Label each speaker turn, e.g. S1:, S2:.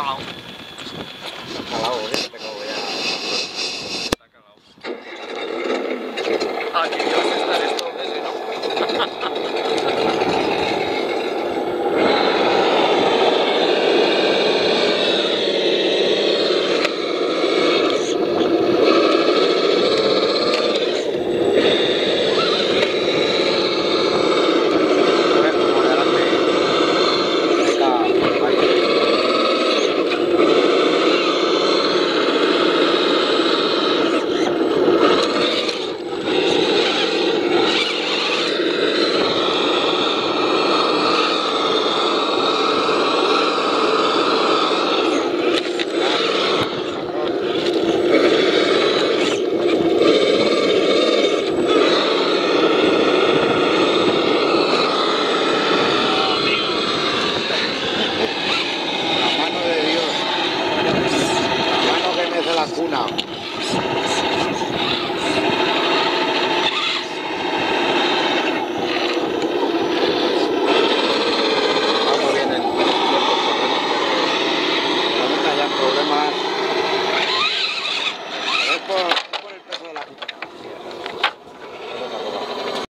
S1: calado.
S2: Calado, ¿eh? Me cago ya.
S1: Está calado. Aquí Dios estar esto, ese,
S2: la cuna.